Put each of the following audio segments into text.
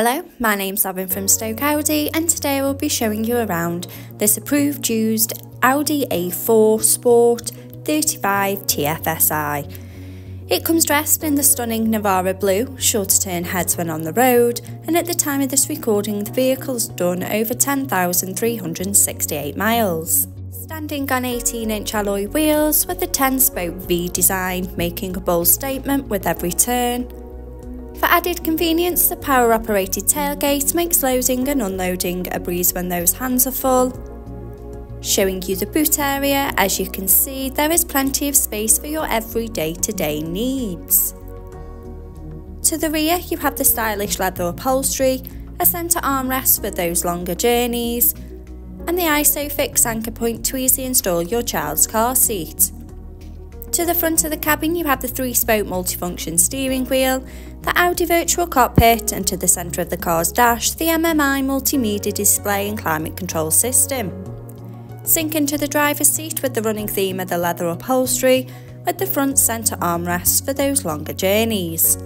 Hello, my name's Evan from Stoke Audi and today I will be showing you around this approved used Audi A4 Sport 35 TFSI. It comes dressed in the stunning Navarra blue, sure to turn heads when on the road, and at the time of this recording the vehicle's done over 10,368 miles. Standing on 18 inch alloy wheels with a 10 spoke V design, making a bold statement with every turn, for added convenience, the power operated tailgate makes loading and unloading a breeze when those hands are full. Showing you the boot area, as you can see, there is plenty of space for your everyday to day needs. To the rear, you have the stylish leather upholstery, a centre armrest for those longer journeys, and the ISOFIX anchor point to easily install your child's car seat. To the front of the cabin you have the three-spoke multifunction steering wheel, the Audi virtual cockpit and to the centre of the car's dash the MMI multimedia display and climate control system. Sink into the driver's seat with the running theme of the leather upholstery with the front centre armrests for those longer journeys.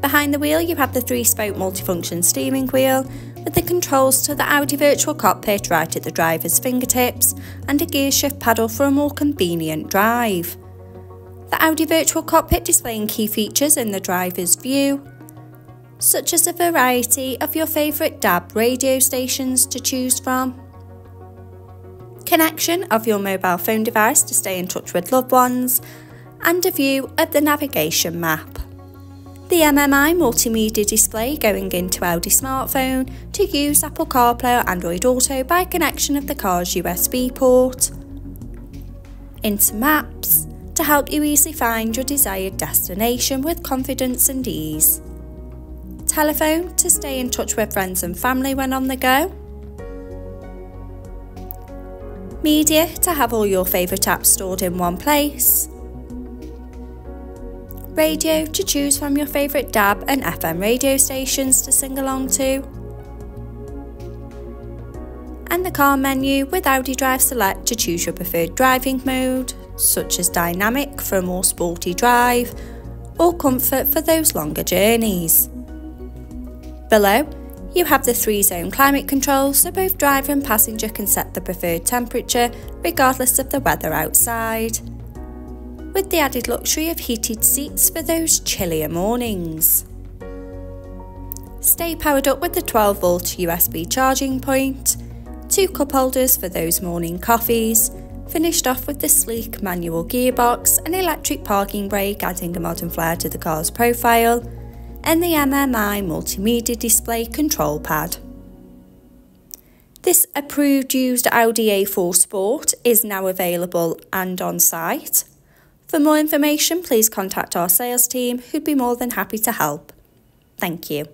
Behind the wheel you have the three-spoke multifunction steering wheel with the controls to the Audi virtual cockpit right at the driver's fingertips and a gear shift paddle for a more convenient drive the Audi Virtual Cockpit displaying key features in the driver's view, such as a variety of your favourite DAB radio stations to choose from, connection of your mobile phone device to stay in touch with loved ones, and a view of the navigation map. The MMI multimedia display going into Audi smartphone to use Apple CarPlay or Android Auto by connection of the car's USB port. Into Maps, to help you easily find your desired destination with confidence and ease. Telephone to stay in touch with friends and family when on the go. Media to have all your favourite apps stored in one place. Radio to choose from your favourite DAB and FM radio stations to sing along to. And the car menu with Audi Drive Select to choose your preferred driving mode such as dynamic for a more sporty drive, or comfort for those longer journeys. Below, you have the three zone climate control so both driver and passenger can set the preferred temperature regardless of the weather outside. With the added luxury of heated seats for those chillier mornings. Stay powered up with the 12 volt USB charging point, two cup holders for those morning coffees, finished off with the sleek manual gearbox, an electric parking brake adding a modern flair to the car's profile, and the MMI multimedia display control pad. This approved used Audi A4 Sport is now available and on site. For more information, please contact our sales team who'd be more than happy to help. Thank you.